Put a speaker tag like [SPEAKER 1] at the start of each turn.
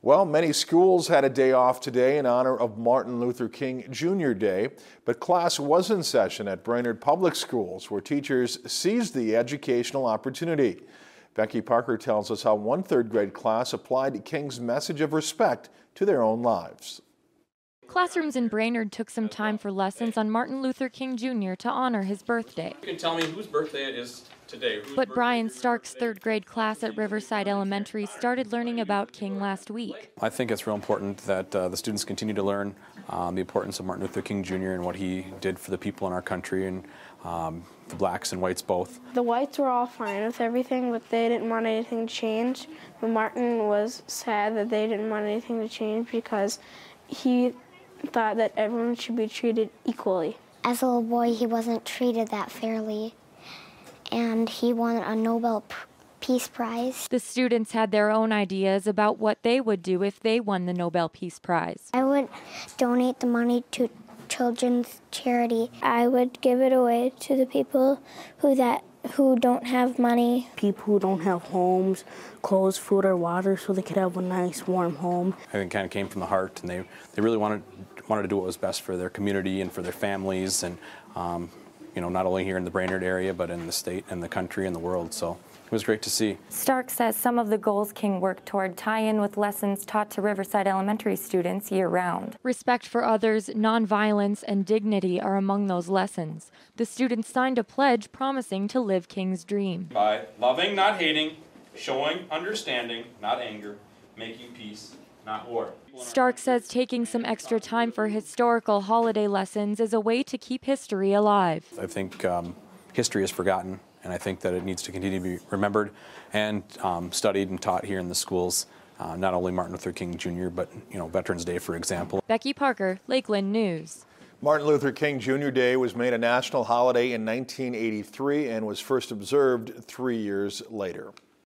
[SPEAKER 1] Well, many schools had a day off today in honor of Martin Luther King Jr. Day, but class was in session at Brainerd Public Schools where teachers seized the educational opportunity. Becky Parker tells us how one third grade class applied King's message of respect to their own lives.
[SPEAKER 2] Classrooms in Brainerd took some time for lessons on Martin Luther King Jr. to honor his birthday.
[SPEAKER 3] You can tell me whose birthday it is today. Whose
[SPEAKER 2] But Brian Stark's third grade class at Riverside Elementary started learning about King last week.
[SPEAKER 4] I think it's real important that uh, the students continue to learn um, the importance of Martin Luther King Jr. and what he did for the people in our country and um, the blacks and whites both.
[SPEAKER 5] The whites were all fine with everything, but they didn't want anything to change. But Martin was sad that they didn't want anything to change because he thought that everyone should be treated equally.
[SPEAKER 6] As a little boy, he wasn't treated that fairly, and he won a Nobel P- Peace Prize.
[SPEAKER 2] The students had their own ideas about what they would do if they won the Nobel Peace Prize.
[SPEAKER 6] I would donate the money to children's charity.
[SPEAKER 5] I would give it away to the people who that who don't have money.
[SPEAKER 7] people who don't have homes, clothes, food, or water, so they could have a nice, warm home.
[SPEAKER 4] I think it kind of came from the heart, and they, they really wanted wanted to do what was best for their community and for their families, and um, you know not only here in the Brainerd area, but in the state and the country and the world. So it was great to see.
[SPEAKER 8] Stark says some of the goals King worked toward tie in with lessons taught to Riverside Elementary students year round.
[SPEAKER 2] Respect for others, nonviolence, and dignity are among those lessons. The students signed a pledge promising to live King's dream.
[SPEAKER 3] By loving, not hating, showing understanding, not anger, making peace, not war.
[SPEAKER 2] Stark says taking some extra time for historical holiday lessons is a way to keep history alive.
[SPEAKER 4] I think um, history is forgotten, and I think that it needs to continue to be remembered and um, studied and taught here in the schools. Uh, not only Martin Luther King Jr., but you know Veterans Day, for example.
[SPEAKER 2] Becky Parker, Lakeland News.
[SPEAKER 1] Martin Luther King Jr. Day was made a national holiday in 1983 and was first observed three years later.